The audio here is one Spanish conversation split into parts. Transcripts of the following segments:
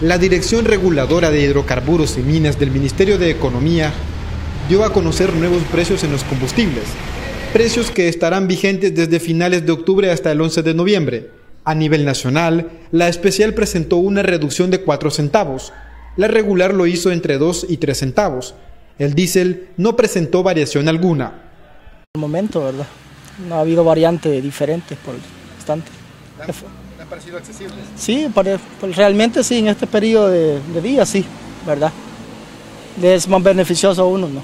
La Dirección Reguladora de Hidrocarburos y Minas del Ministerio de Economía dio a conocer nuevos precios en los combustibles, precios que estarán vigentes desde finales de octubre hasta el 11 de noviembre. A nivel nacional, la especial presentó una reducción de 4 centavos, la regular lo hizo entre 2 y 3 centavos. El diésel no presentó variación alguna. el momento, ¿verdad? No ha habido variante diferente por el ¿Le han parecido accesibles? Sí, pare- pues realmente sí, en este periodo de, de días sí, ¿verdad? Es más beneficioso a uno, ¿no?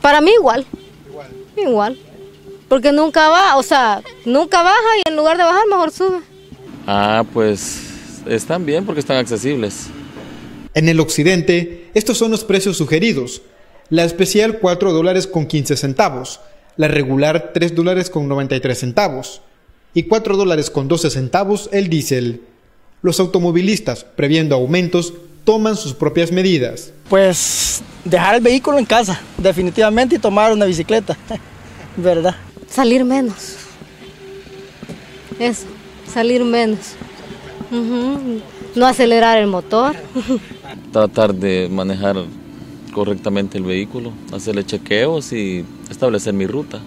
Para mí igual. Igual. Porque nunca va, o sea, nunca baja y en lugar de bajar mejor sube. Ah, pues están bien porque están accesibles. En el occidente, estos son los precios sugeridos. La especial 4 dólares con 15 centavos, la regular 3 dólares con 93 centavos y 4 dólares con 12 centavos el diésel. Los automovilistas, previendo aumentos, toman sus propias medidas. Pues dejar el vehículo en casa, definitivamente, y tomar una bicicleta, ¿verdad? Salir menos. Eso, salir menos. Ujú. No acelerar el motor. Tratar de manejar correctamente el vehículo, hacerle chequeos y establecer mi ruta.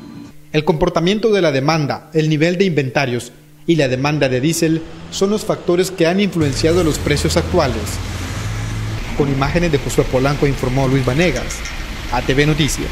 El comportamiento de la demanda, el nivel de inventarios y la demanda de diésel son los factores que han influenciado los precios actuales. Con imágenes de Josué Polanco informó Luis Vanegas, ATV Noticias.